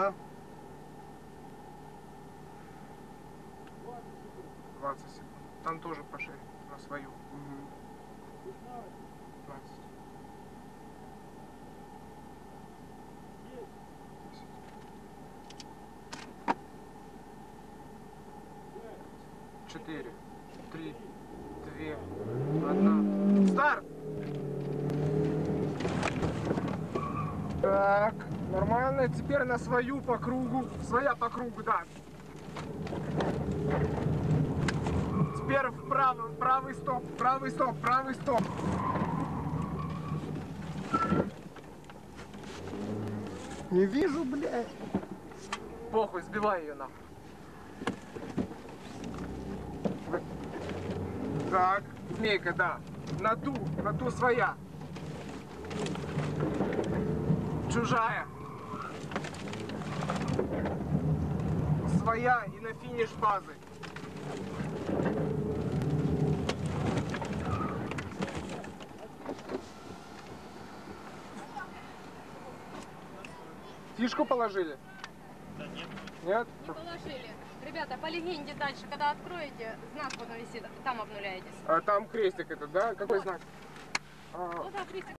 да? 20 секунд. Там тоже пошире, на свою. Мгм. 15. 10. Четыре, три, две, одна. Старт! Так, нормально. Теперь на свою по кругу. Своя по кругу, да. Теперь вправо, правый стоп, правый стоп, правый стоп. Не вижу, блядь. Похуй, сбивай ее нахуй. Так, змейка, да. На ту, на ту своя. Чужая. Своя и на финиш базы. Фишку положили? Нет? Не положили. Ребята, по легенде дальше, когда откроете, знак потом висит, там обнуляетесь. А там крестик этот, да? Какой знак? А, Вот так, крестик